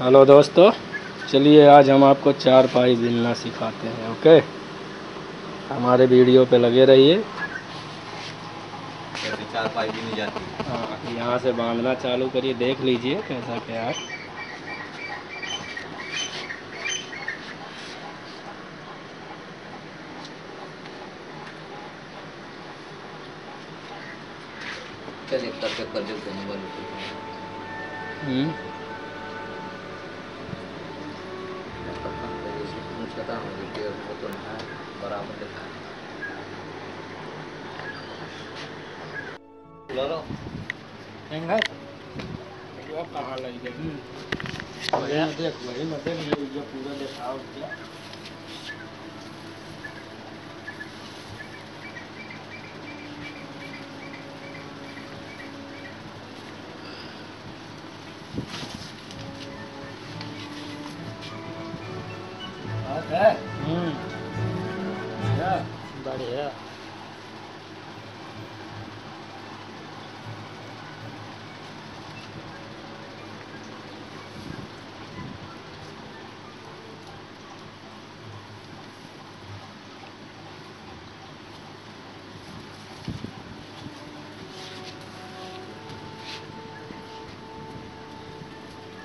Hello दोस्तों चलिए आज हम आपको चार पाई बिलना सिखाते हैं ओके? हमारे वीडियो पे लगे रहिए। चार पाई नहीं जाती हाँ। यहाँ से बांधना चालू करिए देख लीजिए कैसा क्या है। चलिए करके कर जो देने वाले हम्म, बराबर दिखा वो कहाँ लग गई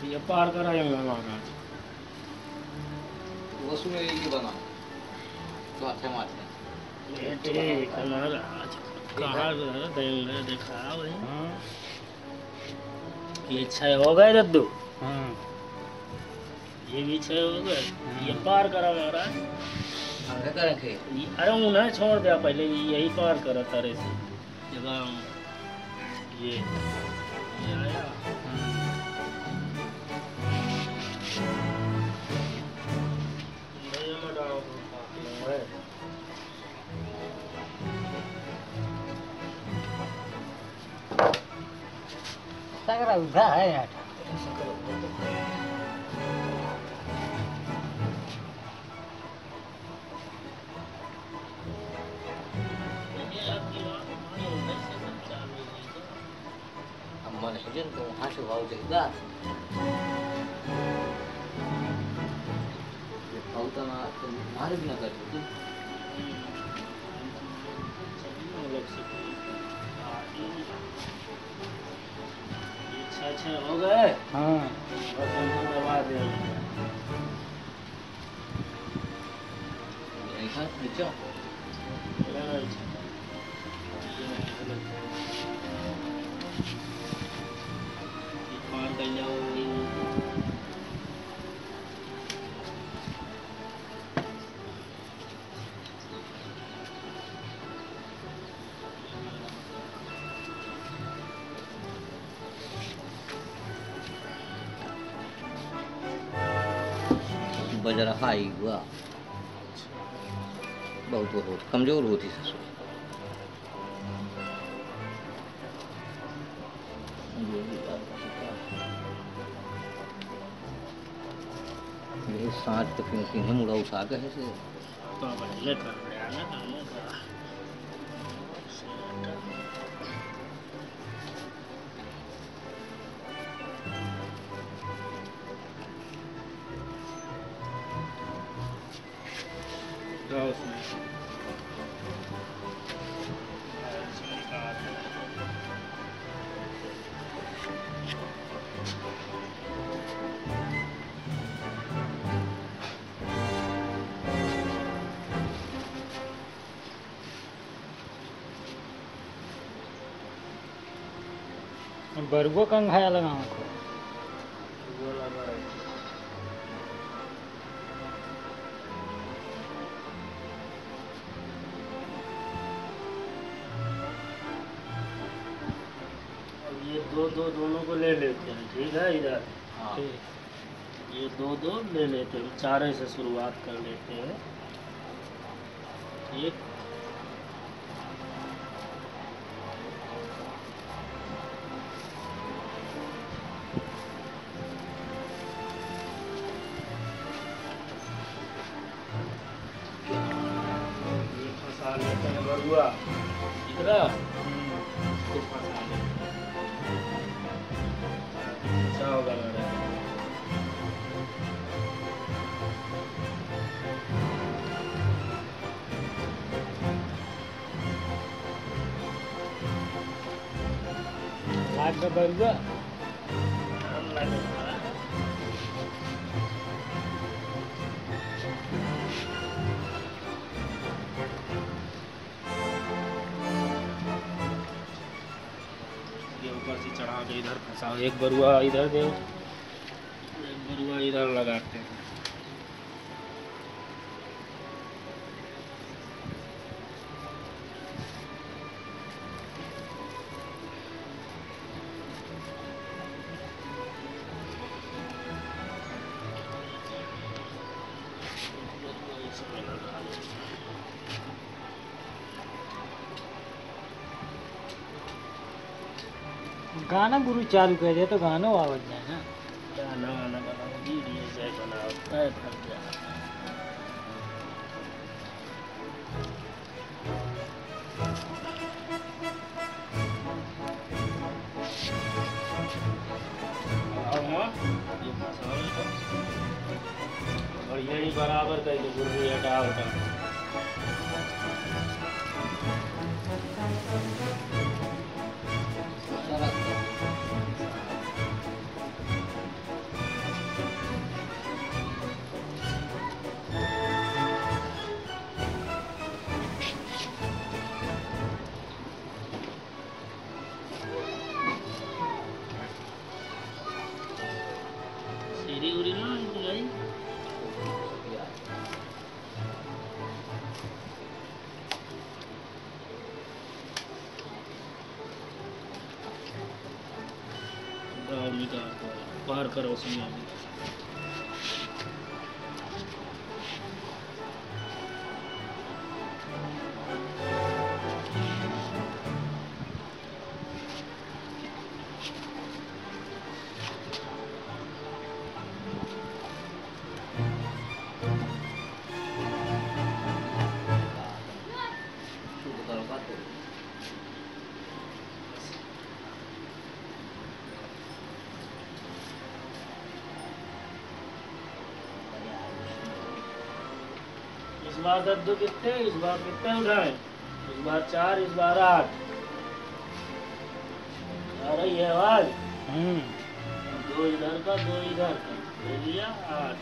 ये पार उसमें ये बना तो अच्छे मारते ये कहाँ दिखा ये छह हो गए दद्दू ये भी छह हो गए ये पार करा ये- अरे उन्हें छोड़ दिया पहले यही पार करा तारे से जगह ये सगरा उधा है यार ये आपकी बात मानो वैसे मत चालू कीजिए। हम मन है तो वहाँ से भाव देगा ये भाव तो ना तो मारे भी ना कर तू अच्छा हो गए? हाँ। दबा दे खा नीचे पार कर जाओ। बज हाई हुआ। बहुत बहुत, कमज़ोर होती ससुर सांच तो फिर मुड़ा उठा के है से बरगो कंघाया लगाओ लगा। ये दो दो दोनों को ले लेते हैं ठीक है इधर? हाँ। ये दो दो ले लेते हैं चारे से शुरुआत कर लेते हैं। एक एक बरुआ इधर दो गाना गुरु चालू कर दे तो गाना आवाज़ जाए ना। गाना वीडियो से बनाओ थक जाए आओ माँ, ये फंसाओ इसको। और यही बराबर कर गुरु पार करो बार दो कितने? इस बार कितने उठाए? इस बार चार इस बार आठ। आ रही है आवाज़? हम्म। दो इधर का दो इधर का। दे दिया आठ।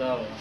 चलो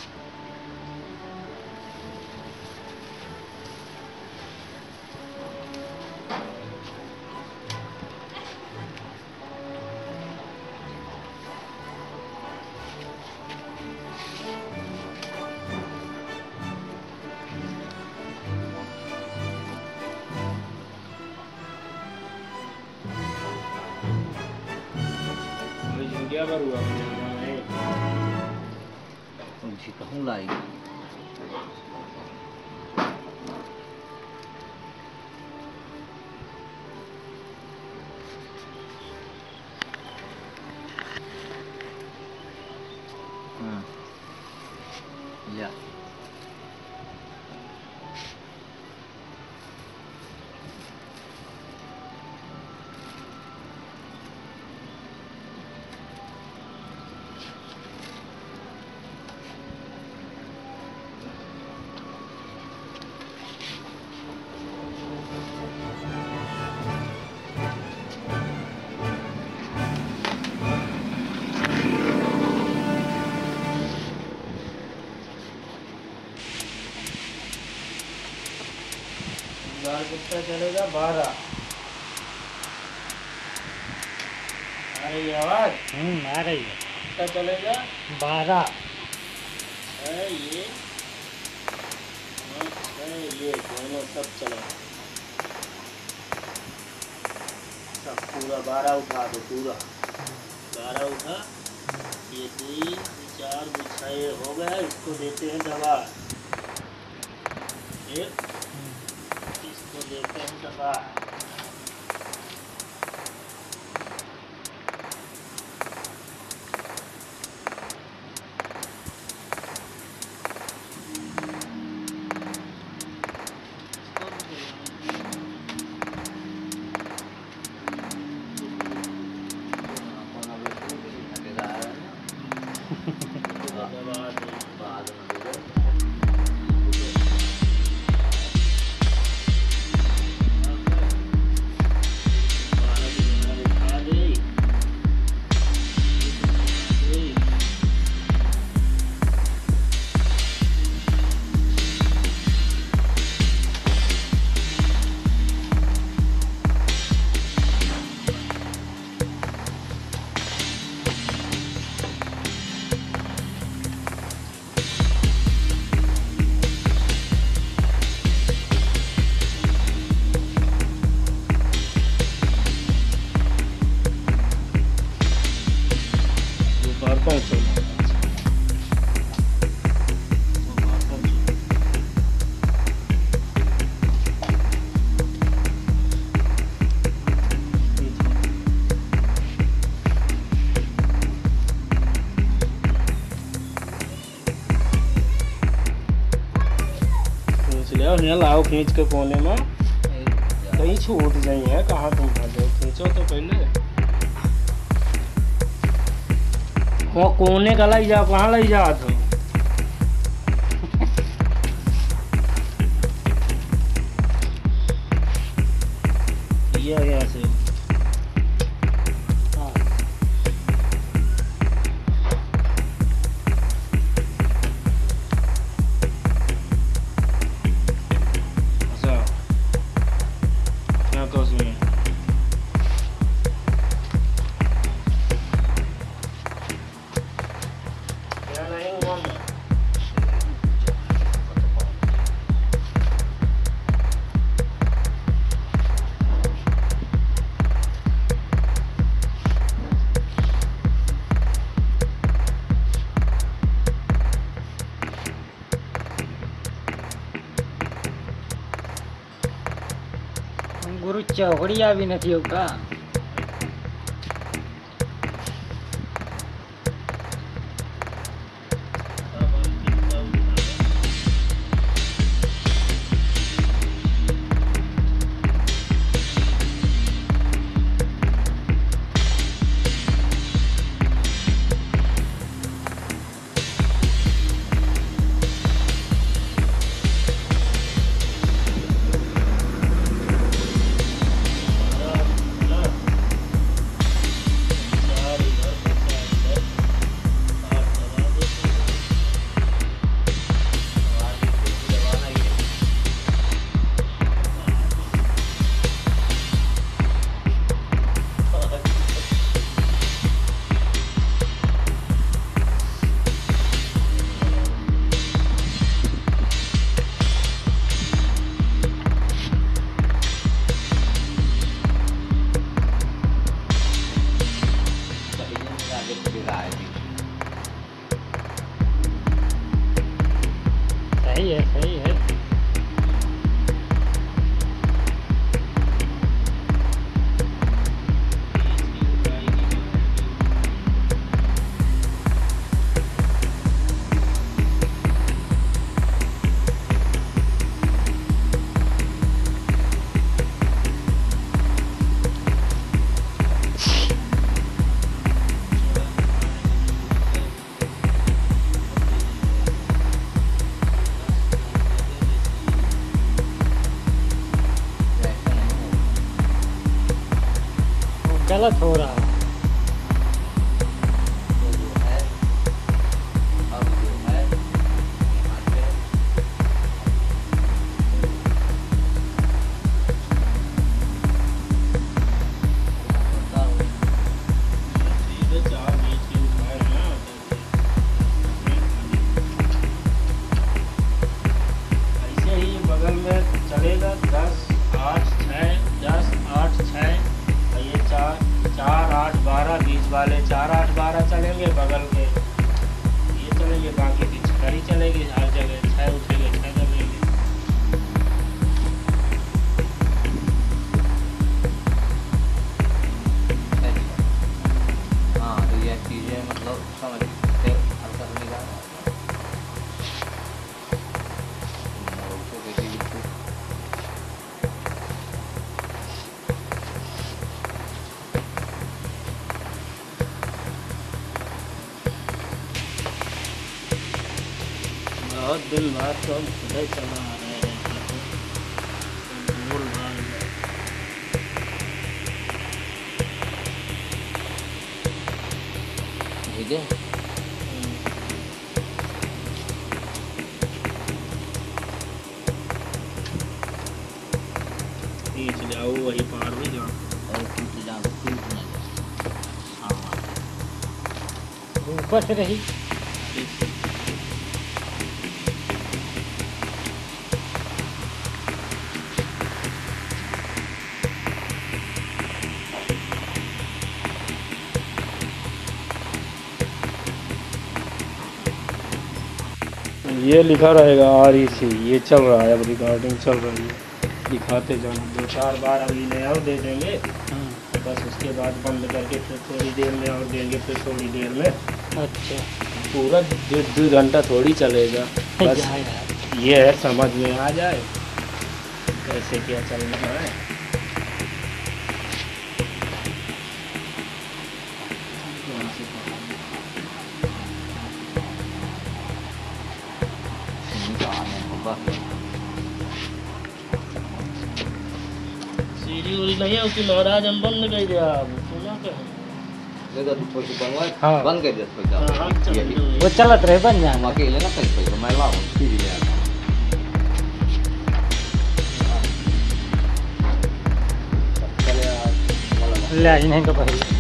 कितना चलेगा? बारह। आ रही आवाज़? हम्म आ रही है। कितना चलेगा? बारह। ये? हाँ, ये दोनों सब चले सब पूरा बारह उठा दो पूरा। बारह उठा। ये तीन चार छः हो गया इसको देते हैं दबा एक देते लाओ खींच के कोने में। कहीं छूट नहीं है, कहाँ तुम फंसे जाओ, खींचो तो पहले। वो कोने का लाई जाओ, कहाँ लाई जाओ तुम ちは掘り網の強か。वो गलत से रही। ये लिखा रहेगा आर ई सी ये चल रहा है अब रिकॉर्डिंग चल रही है। दिखाते जाना। दो चार बार अभी और दे देंगे। हाँ, बस उसके बाद बंद करके फिर थोड़ी देर में और देंगे फिर थोड़ी देर में अच्छा। पूरा डेढ़ दो घंटा थोड़ी चलेगा। बस ये है समझ में आ जाए। कैसे क्या चलना है। सीढ़ी उड़ी नहीं है उसकी महाराज हम बंद कर दिया। हाँ। बंद कर वो चलत रहे बन हम अकेले ना कहीं पे मैं लाऊं ले आता चले आज वाला ले आज नहीं तो पहले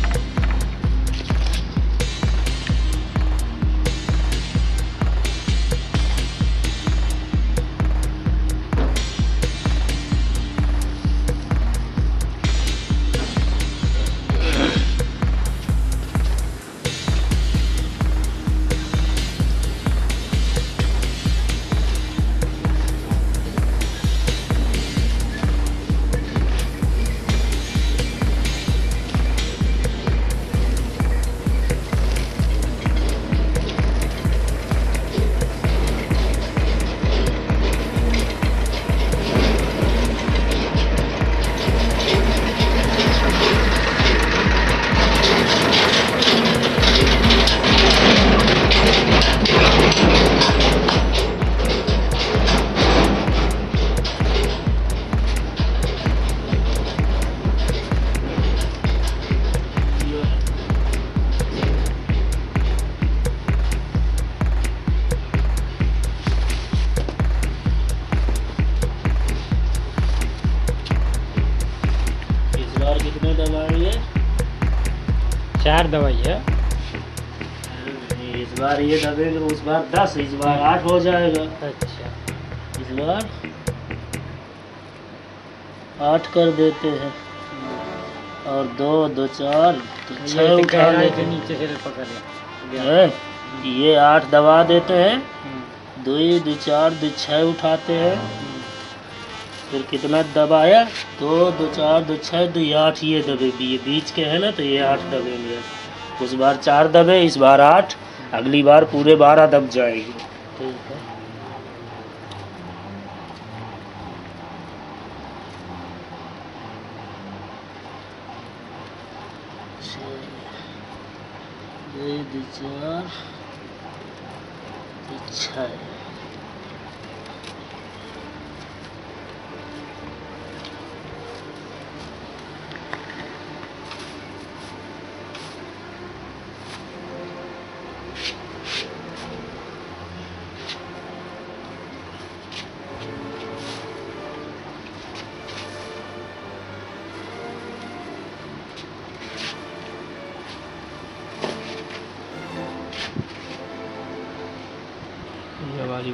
बार दस इस बार आठ हो जाएगा। अच्छा। इस बार आठ कर देते हैं। और दो दो चार तो छः तो उठा लेते नीचे से पकड़ ले। ये आठ दबा देते हैं। दो ही दो चार दो छः उठाते हैं। फिर कितना दबाया? दो दो चार दो छः दो ये आठ ये दबे। ये बीच के है ना तो ये आठ दबेंगे। उस बार चार दबे इस बार आठ। अगली बार पूरे बारह दब जाएगी। ठीक है। दो दो छः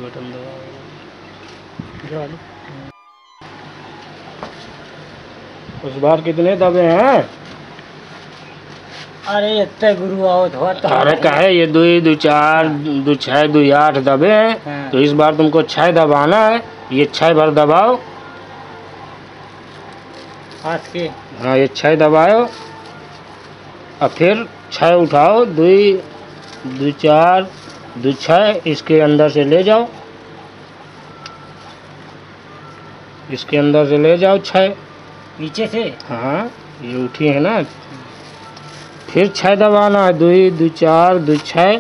बटन दबाओ। उस बार कितने दबे हैं? अरे इतने गुरु आओ तो। अरे कहे ये दो दो चार दो छः दो आठ दबे हैं हाँ। तो इस बार तुमको छः दबाना है ये छः भर दबाओ। हाथ के। हाँ ये छः दबाओ। और फिर छः उठाओ दो दो चार दो छः इसके अंदर से ले जाओ। इसके अंदर से ले जाओ छः नीचे से? हाँ ये उठी है ना। फिर छः दबाना है दो दो चार दो छः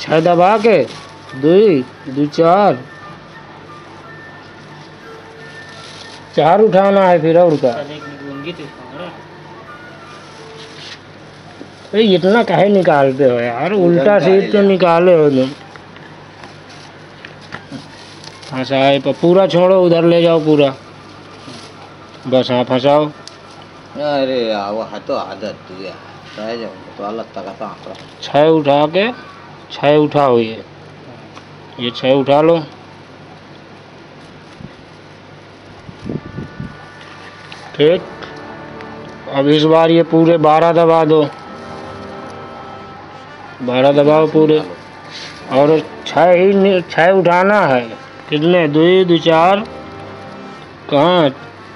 छः दबा के दो दो चार। चार उठाना है फिर और का अरे इतना काहे निकालते हो यार उल्टा सीट तो निकाले हो तुम। फंसाए पर पूरा छोड़ो उधर ले जाओ पूरा। बस हाँ फंसाओ अरे वो है तो आदत तू यार जाओ तो अलग तक का छः उठा के छः उठाओ ये। ये छः उठा लो। ठीक। अब इस बार ये पूरे बारह दबा दो। बारह दबाओ पूरे। और छः ही छः उठाना है। कितने? दो दो चार? कहाँ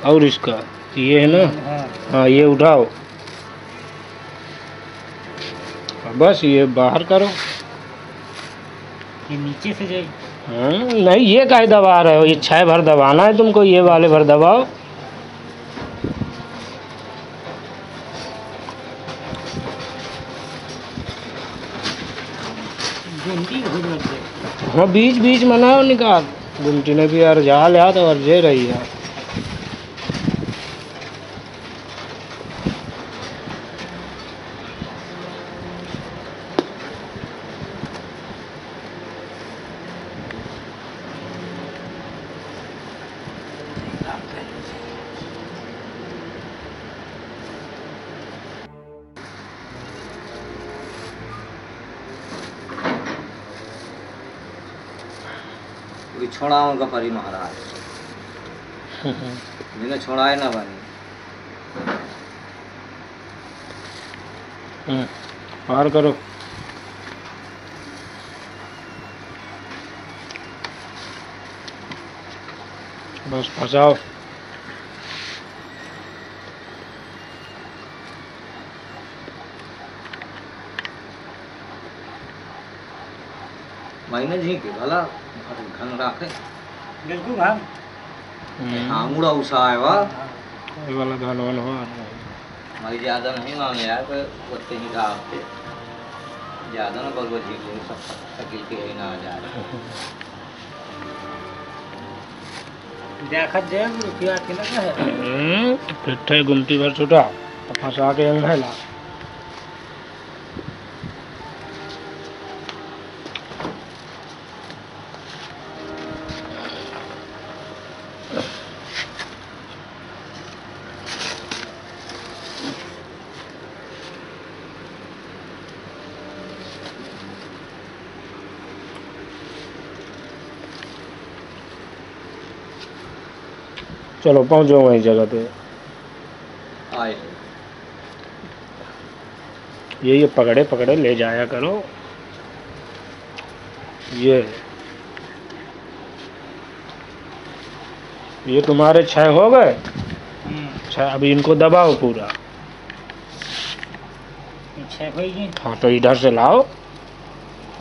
और इसका? ये है ना? हाँ हाँ ये उठाओ। बस ये बाहर करो। ये नीचे से जाए। हाँ, नहीं ये काहे दबा रहे हो। ये छः भर दबाना है तुमको ये वाले भर दबाओ गुंडी बहुत लग बीच बीच में ना निकाल। गुमटी ने भी यार जा लिया तो जे रही है। छोड़ा उनका परी महाराज जिन्हें छोड़ाए ना बनी हम्म, पार करो बस फंसाओ महीने जी के भला हाँ है हमारी ज़्यादा नहीं मांगे यार पर उतने ही रहा होते ज़्यादा ना बलबो जी को सब शकील के ही ना आ जा रहे देखा जाए रुपया के लगा है हम्म, पिट्ठे गुमटी भर छुटा फंसा के अंगला चलो पहुंचो वहीं जगह पे। आए। ये ये पकड़े पकड़े ले जाया करो। ये। ये तुम्हारे छह हो गए? छह अभी इनको दबाओ पूरा। हाँ तो इधर से लाओ।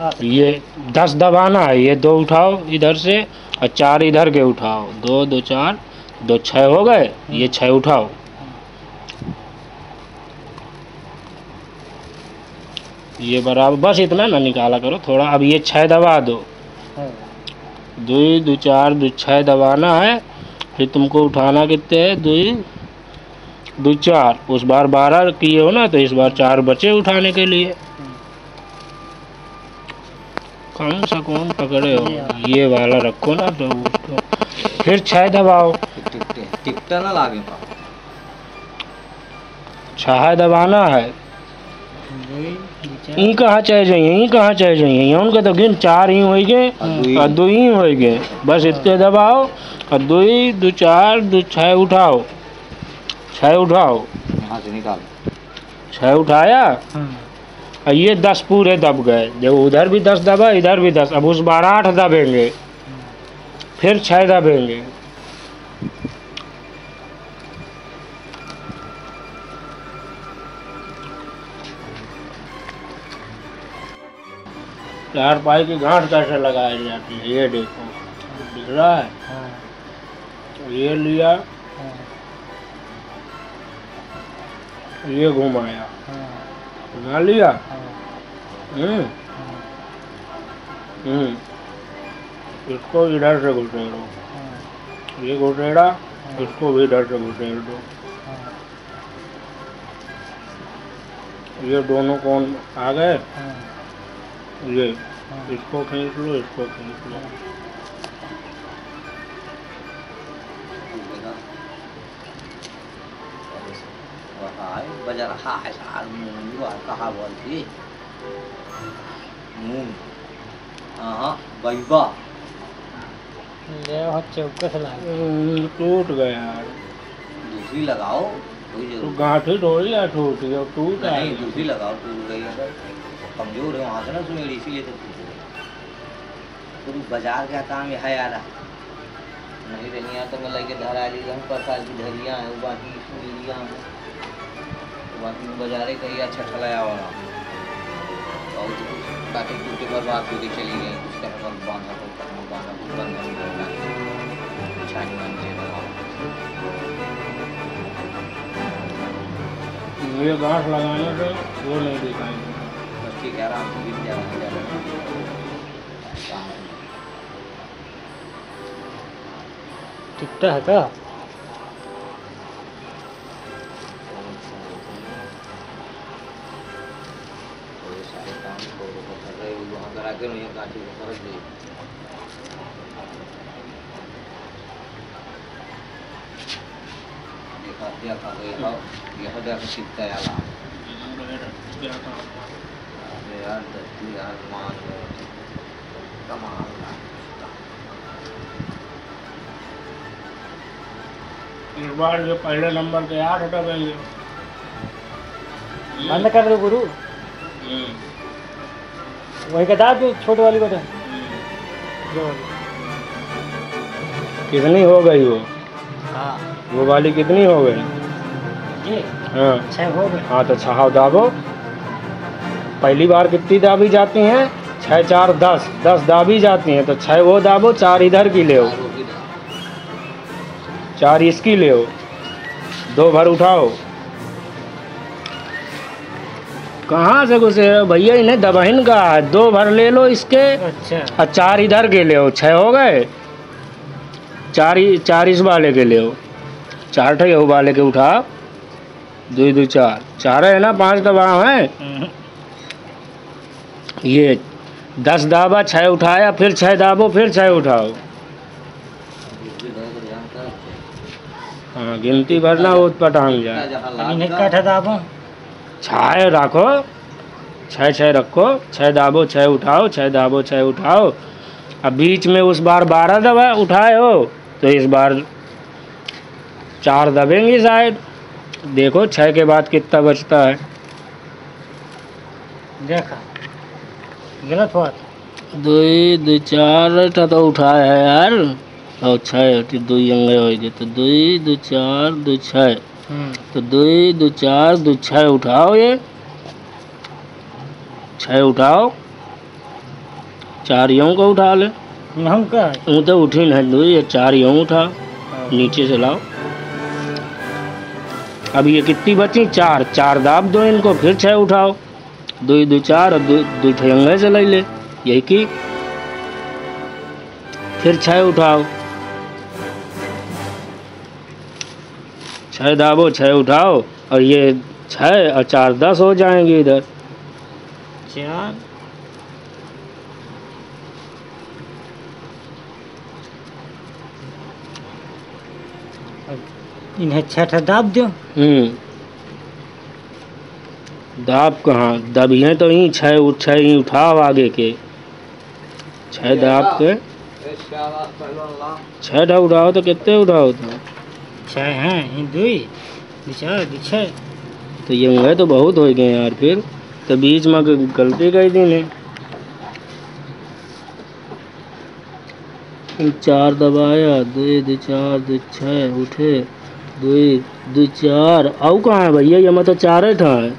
हाँ। ये दस दबाना है ये दो उठाओ इधर से और चार इधर के उठाओ। दो दो चार। दो छह हो गए ये छह उठाओ। ये बराबर बस इतना ना निकाला करो थोड़ा अब ये छह दबा दो। हाँ। दो दो चार दो छह दबाना है फिर तुमको उठाना कितने है? दो दो चार। उस बार बारह किए हो ना तो इस बार चार बचे उठाने के लिए। कौन सा कौन पकड़े हो? ये वाला रखो ना तो उठो फिर छह दबाओ। टिकटे ना लागे छह दबाना है। ई कहाँ चाहे जाइए ई कहाँ चाहे जाइए उनके तो गिन चार ही हो गए और दो ही हो गए बस इतने दबाओ। और दो ही दो चार दो छः उठाओ। छः उठाओ। यहाँ से निकाल। छः उठाया? हाँ। ये दस पूरे दब गए। जब उधर भी दस दबा इधर भी दस। अब उस बार आठ दबेंगे। फिर छः दबेंगे। चार पाई की गांठ कैसे लगाई जाती है? ये देखो। दिख रहा है? हाँ ये लिया। हाँ। ये घुमाया। हाँ। लिया हाँ। हम्म हाँ। हम्म इसको इधर से घुसेड़ो हाँ। ये घुसेड़ा इसको भी इधर से घुसेड़ दो। हाँ। ये दोनों कौन आ गए? हाँ। ये हाँ। इसको खींच लो इसको खींच लो। रहा है सार मुँह आ कहा बोलती मुँह हाँ बैबा हो चौकस हम्म, टूट गया दूसरी लगाओ तो गांठी थोड़ी है टूट गया टूट नहीं है दूसरी लगाओ टूट गई कमज़ोर है वहाँ से ना सुमेड़ इसीलिए तो टूट गई पूरी बाज़ार का काम यह है यार नहीं तो यहाँ तो मैं लगे धरा ली हम की धरिया है बाकी सुमेरिया हैं बाकी बाजारे का ही अच्छा ठलाया वाला बहुत कुछ काटे टूटे बर्बाद होके चली गई कुछ कहे पर बांधा को करना बांधा को बंधा नहीं करना छानी मान से ये गांठ लगाने से वो नहीं दिखाएँगे ठीक है आराम से गिर जाएगा ज़्यादा काम है। टिकटा है का रहे वहाँ करा के नहीं काटी को फ़र्क दे देखा देखा यह यह देख आला अरे यार दत्ती यार मान कमाल इस बार जो पहले नंबर पे आठ दबेंगे बंद कर दो गुरु हम्म, वही का दाब दो छोटे वाली बटन। कितनी हो गई वो? हाँ। वो वाली कितनी हो गई? हाँ। छः हो हाँ तो छहाव दाबो। पहली बार कितनी दाबी जाती हैं? छः चार दस। दस दाबी जाती हैं तो छः वो दाबो चार इधर की ले की चार इसकी ले दो भर उठाओ। कहाँ से घुसे हो? भैया इन्हें दबहिन का है दो भर ले लो इसके। अच्छा। और चार इधर के ले छः हो गए? चार चार इस वाले के ले चार ठे वाले के उठा। दो दो चार। चार है ना? पाँच दबाव हैं। हम्म। ये दस दाबा छः उठाया फिर छः दाबो फिर छः उठाओ। हाँ गिनती भरना वो पटांग जाए। दाबो। छः रखो छः छः रखो छः दाबो छः उठाओ छः दाबो छः उठाओ। अब बीच में उस बार बारह दबा उठाए हो तो इस बार चार दबेंगे शायद। देखो छः के बाद कितना बचता है। देखा। गलत हुआ दो दो चार तो उठाए है यार। और छः दो अंगे हो गए तो दो दो चार दो छः तो दो दो चार दो छः उठाओ ये। छः उठाओ। चार यूँ को उठा ले। हम का तो उठी नहीं दो ये चार यूँ उठा। नीचे से लाओ। अब ये कितनी बची? चार। चार दाब दो इनको फिर छः उठाओ। दो दो चार और दो दो ठेंगे से ले ले। यही की? फिर छः उठाओ। छः दाबो छः उठाओ और ये छः और चार दस हो जाएँगे इधर। चार। इन्हें छठा दाब दो। हम्म। दाब कहाँ? दबिए तो ही छः छः ही उठाओ आगे के। छः दाब के। छः ढा उठाओ तो कितने उठाओ तो छः हैं दुई। दो चार तो ये हुए तो बहुत हो गए यार फिर। तो बीच में गलती कर दी ने चार दबाया दो दो चार दो छः उठे। दो दो चार। आऊ कहाँ है भैया? ये मतलब चार ही ठा है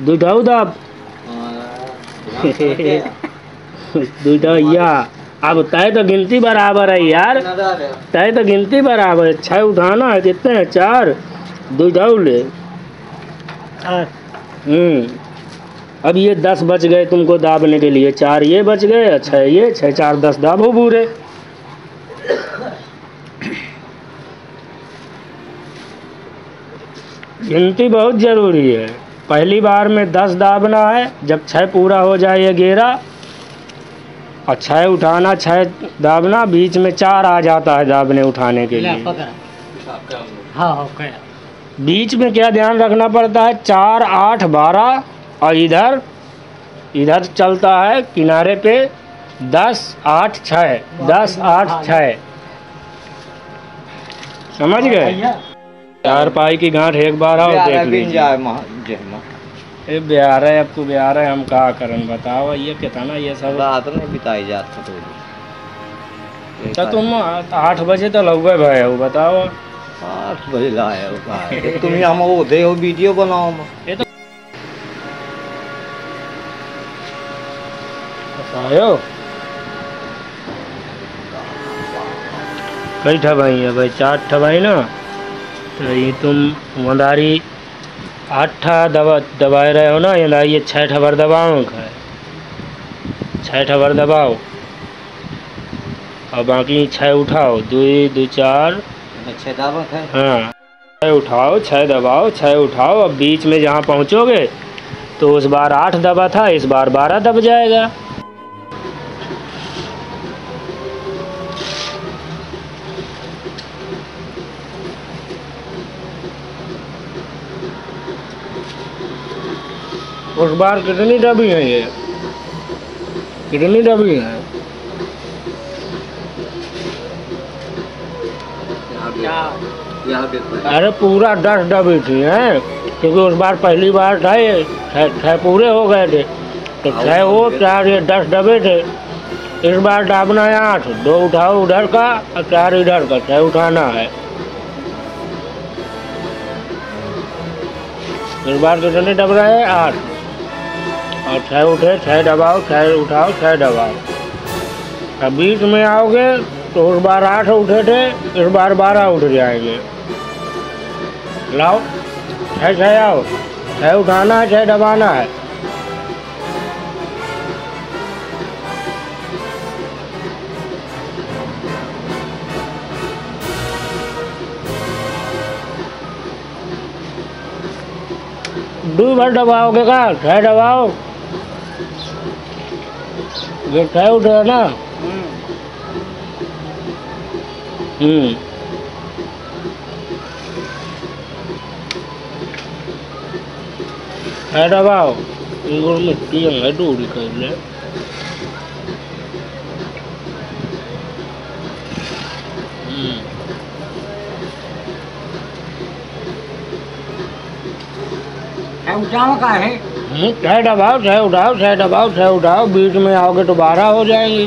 दो ढाऊ दाब दूटा या। अब तय तो गिनती बराबर है यार। तय तो गिनती बराबर है। छः उठाना है कितने हैं चार। दो ले। हम्म। अब ये दस बच गए तुमको दाबने के लिए। चार ये बच गए छः ये छः चार दस दाबो पूरे गिनती बहुत ज़रूरी है। पहली बार में दस दाबना है जब छः पूरा हो जाए ये गेरा और छः उठाना छः दाबना बीच में चार आ जाता है दाबने उठाने के लिए। हाँ हो बीच में क्या ध्यान रखना पड़ता है? चार आठ बारह और इधर इधर चलता है किनारे पे दस आठ छः दस आठ छः समझ गए? चार पाई की गांठ एक बार आओ देख लीजिए। ये बिहार है अब तो बिहार है हम कहा करन बताओ ये कितना ये सब। रात में बिताई जात खतोली तो तुम आठ बजे तो लग भाई हो बताओ। आठ बजे लाए हो का तुम हम वो दे हो वीडियो बनाओ। ये तो बताओ कई ठबाई है भाई चार ठबाई ना? तो ये तुम मदारी आठ दबा दबाए रहे हो ना ये ये छठ ठबर दबाओ है छठ ठबर दबाओ। और बाकी छः उठाओ दो दो चार। इसमें छः दबा है हाँ छः उठाओ छः दबाओ छः उठाओ। अब बीच में जहाँ पहुँचोगे तो उस बार आठ दबा था इस बार बारह दब जाएगा। उस बार कितनी डबी है ये? कितनी डबी है। अरे पूरा दस डबी थी हैं? क्योंकि उस बार पहली बार था ये छः छः पूरे हो गए थे। तो छः हो चार ये दस डबे थे। इस बार डाबना है आठ दो उठाओ उधर का और चार इधर का छः उठाना है। इस बार कितने डब रहे हैं? आठ। और छः उठे छः दबाओ छः उठाओ छः दबाओ। अब बीच में आओगे तो उस बार आठ उठे थे, इस बार बारह उठ जाएँगे। लाओ छः छः आओ छः उठाना है छः दबाना है। दो बार दबाओगे का छः दबाओ। ये ट्राउट है ना हम्म Hãy đào 이걸 뭐 그냥 해도 우리가 있네 음. em cháu cái head above से उठाओ सेट अबाव से उठाओ बीच में आओगे तो बारह हो जाएँगी।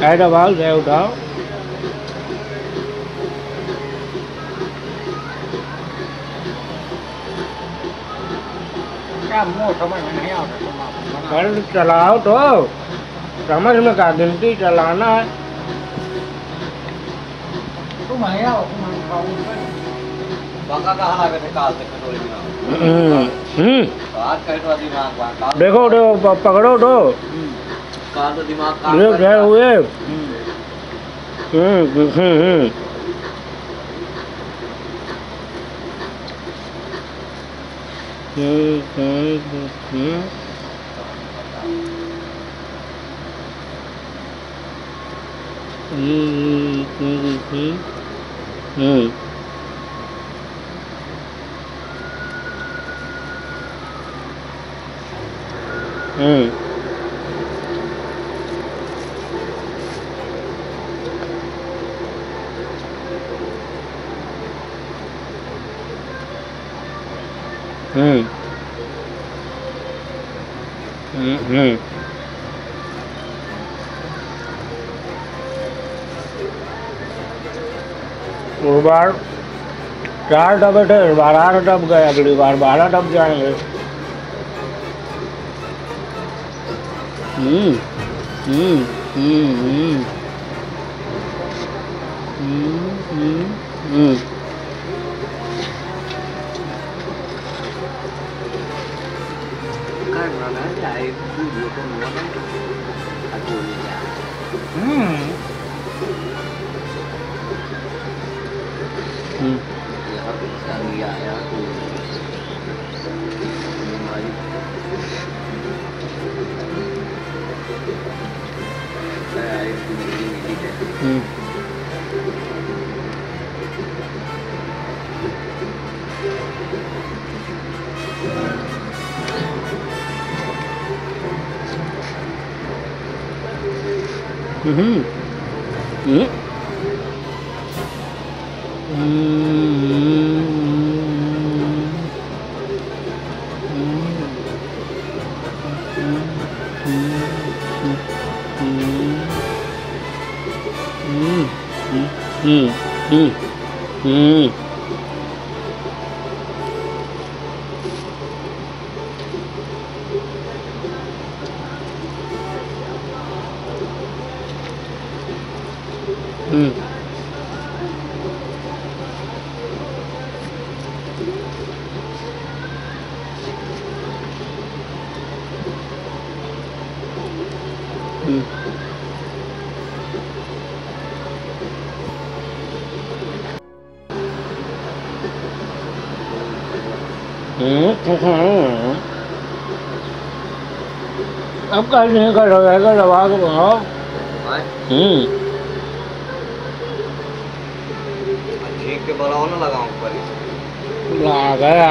हेड अबाव से उठाओ कल चलाओ तो समझ में का गिनती चलाना है। तुम आया हो तुम हम्म, हम्म। देखो डो पकड़ो तो ये गए हुए? हम्म। Mm. Mm. Mm-hmm. बार चार डब थे, बारह टब गए, अगली बार बारह टब जाएँगे 嗯嗯嗯嗯嗯嗯嗯 हम्म हम्म हम्म हम्म हम्म अब कल नहीं कर रहेगा दवा के बनाओ हम्म के बनाओ ना लगाऊँ ऊपर ही। ला गया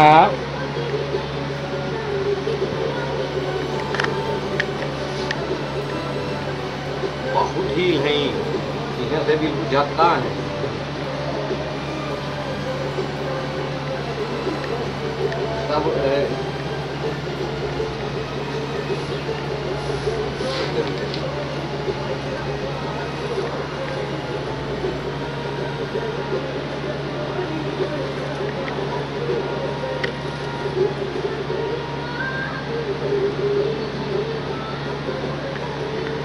बहुत ही है इधर से भी जाता है सब है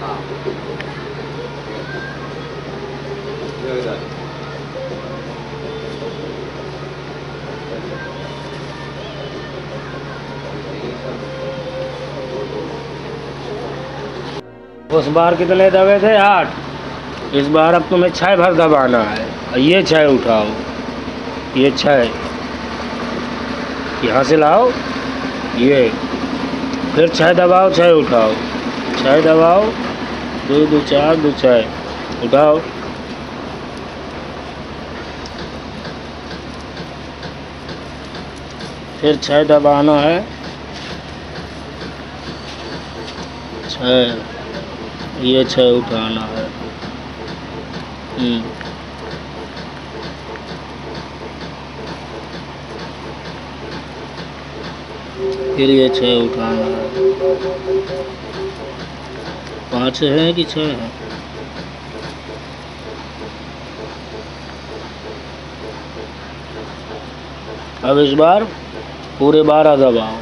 हाँ ये इधर उस बार कितने दबे थे? आठ। इस बार अब तुम्हें छः भर दबाना है। और ये छः उठाओ। ये छः यहाँ से लाओ। ये। फिर छः दबाओ छः उठाओ। छः दबाओ। दो दो, चार, दो छः उठाओ। फिर छः दबाना है। छः ये छः उठाना है। हम्म। फिर ये छः उठाना है। पाँच है कि छः है? अब इस बार पूरे बारह दबाओ।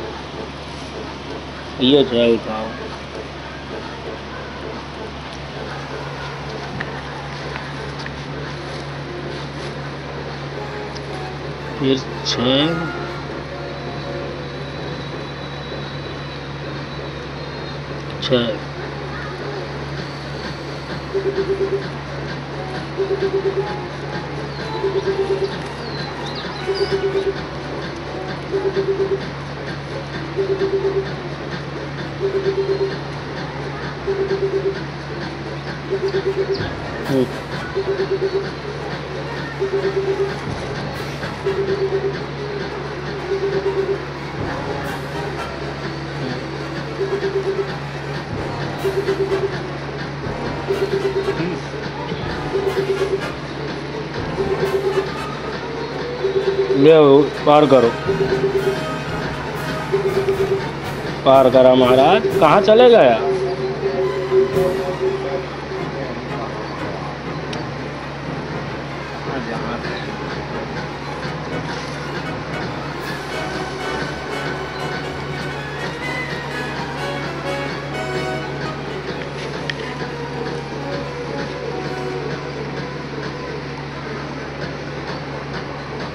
ये छः उठाओ। फिर छः छः हम्म। पार करो पार करा महाराज कहाँ चले गया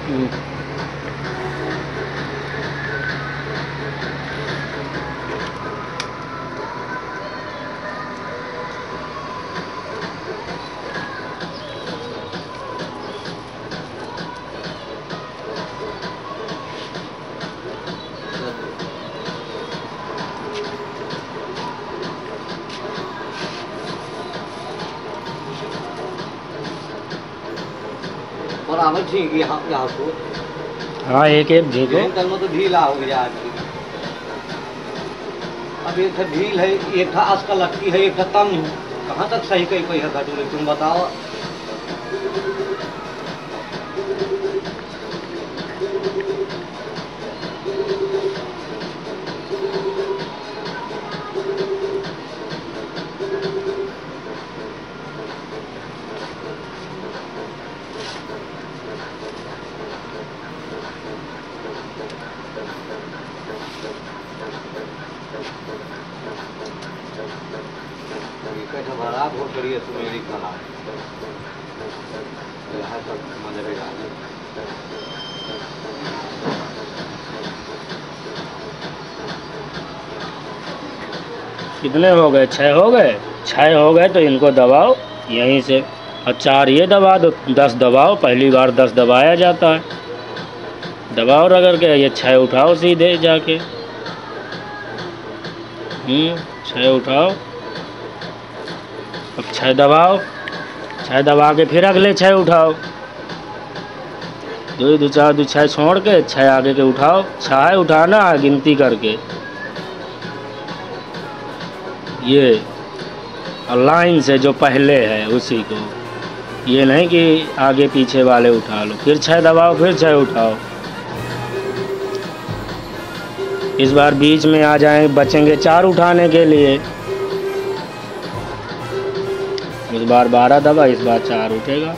हम्म। ठीक यहाँ यहाँ को हाँ एक एक झेको कल में तो ढीला हो गया आज। अब एक ढील है एक था आजकल लटकी है एक था तंग है। कहाँ तक सही कही कोई है घटू तुम बताओ। कितने हो गए छः हो गए। छः हो गए तो इनको दबाओ, यहीं से। और चार ये दबा दो, दस दबाओ, पहली बार दस दबाया जाता है। दबाओ रगड़ के, ये छः उठाओ सीधे जाके। हम्म छः उठाओ। अब छः दबाओ छः दबा के फिर अगले छः उठाओ। दो दो, चार, दो छः छोड़ के छः आगे के उठाओ। छः उठाना गिनती करके। ये लाइन से जो पहले है उसी को। ये नहीं कि आगे पीछे वाले उठा लो, फिर छः दबाओ, फिर छः उठाओ। इस बार बीच में आ जाए, बचेंगे चार उठाने के लिए। इस बार बारह दबा, इस बार चार उठेगा।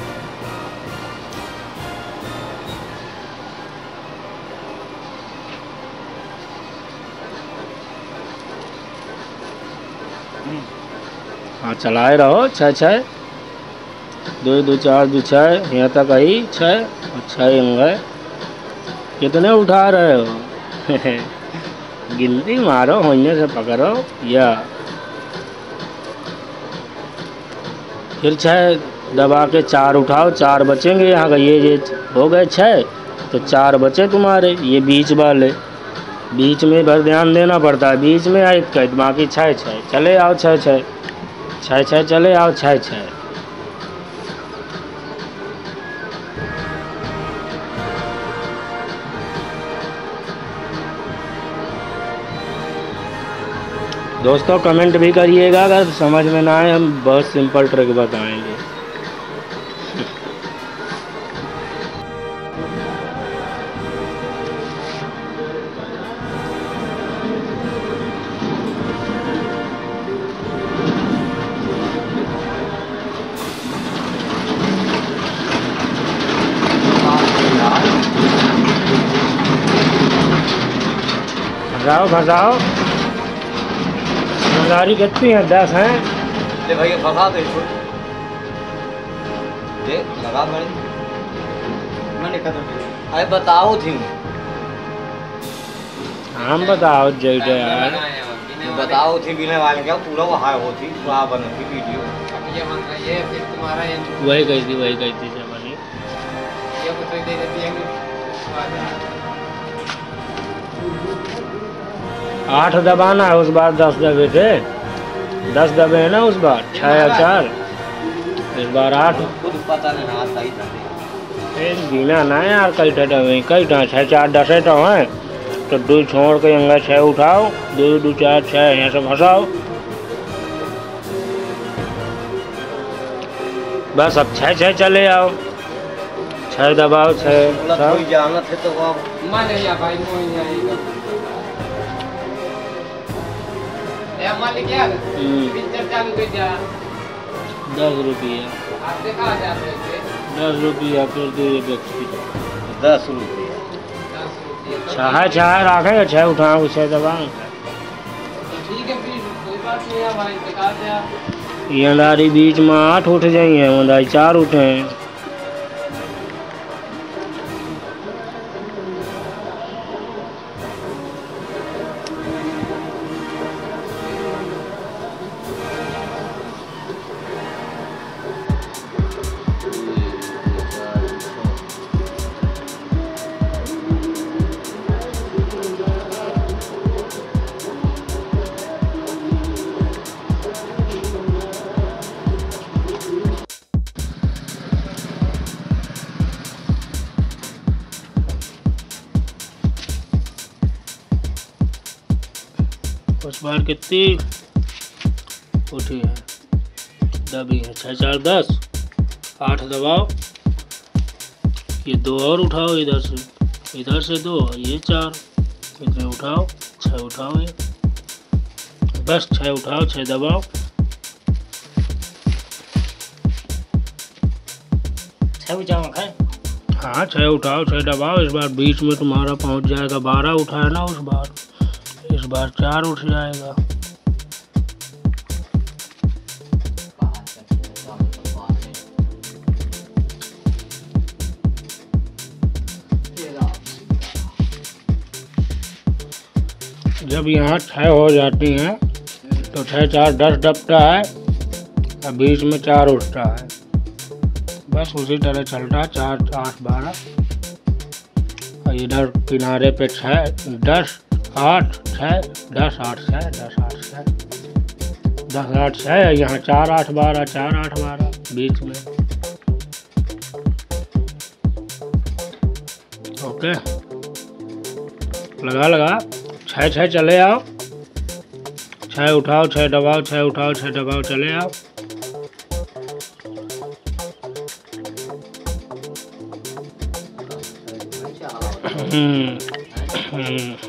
चलाए रहो, छः छः। दो दो, चार, दो, छः। यहाँ तक आई, छः छः कितने उठा रहे हो? गिनती मारो, होने से पकड़ो। या। फिर छः दबा के चार उठाओ, चार बचेंगे यहाँ का। ये ये हो गए छः। तो चार बचे तुम्हारे, ये बीच वाले। बीच में भर ध्यान देना पड़ता है। बीच में आए कैद बाकी छः छः। चले आओ, छः छः। छः छः चले आओ छः छः दोस्तों कमेंट भी करिएगा, अगर समझ में ना आए, हम बहुत सिंपल ट्रिक बताएँगे। फंसाओ समझदारी कितनी है? दस हैं। ले भैया फंसा दे इसको। देख लगा बड़ी मैंने कदम अरे बताओ थी। हम बताओ जैसे यार। बताओ थी बिना वाले क्या? पूरा वहाँ होती पूरा बनी थी वीडियो। ये मान रहा ये फिर तुम्हारा ये वही कही थी वही कही थी जमानी ये आठ दबाना है उस बार दस दबे थे। दस दबे हैं ना उस बार? छः या चार? इस बार आठ। खुद पता नहीं हाँ सही था। एक गिना ना यार कई में। कई टा छः चार दस तो हैं। तो दो छोड़ के अंगा छः उठाओ दो दो चार छः यहाँ से फंसाओ। बस अब छः छः चले आओ। छः दबाओ छः दस रुपये। दस रुपया फिर दो ये व्यक्ति दस रुपये। दस रुपये। तो छः छः रखेंगे छः उठाओ छः दबाओ ठीक फिर कोई बात नहीं भाई दिखा दिया ये अंदारी बीच में आठ उठ जाइए चार उठे हैं। कितनी? उठी है। दबी है छः चार दस। आठ दबाओ। ये दो और उठाओ इधर से। इधर से दो ये चार। इधर उठाओ छः उठाओ ये। बस छः उठाओ छः दबाओ। हाँ छः उठाओ छः दबाओ। इस बार बीच में तुम्हारा पहुँच जाएगा। बारह उठाया ना उस बार। बार चार उठ जाएगा। जब यहाँ छः हो जाती हैं तो छः चार दस दबता है, और बीच में चार उठता है। बस उसी तरह चलता है चार, आठ, बारह। और इधर किनारे पे छः दस आठ छः दस, आठ छः दस, आठ छः दस, आठ छः यहाँ चार, आठ, बारह, चार, आठ, बारह, बीच में। ओके। लगा लगा। छः छः चले आओ। छः उठाओ छः दबाओ छः उठाओ छः दबाओ, चले आओ। हम्म। हम्म।